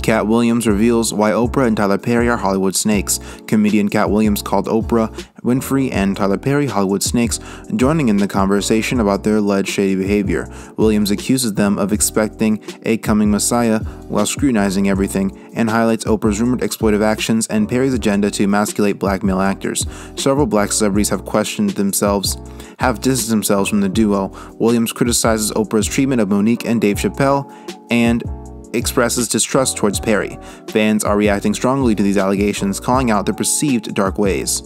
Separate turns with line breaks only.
Katt Williams reveals why Oprah and Tyler Perry are Hollywood snakes. Comedian Katt Williams called Oprah Winfrey and Tyler Perry Hollywood snakes, joining in the conversation about their alleged shady behavior. Williams accuses them of expecting a coming messiah while scrutinizing everything, and highlights Oprah's rumored exploitive actions and Perry's agenda to emasculate black male actors. Several black celebrities have questioned themselves, have distanced themselves from the duo. Williams criticizes Oprah's treatment of Mo'Nique and Dave Chappelle, and expresses distrust towards Perry. Fans are reacting strongly to these allegations, calling out their perceived dark ways.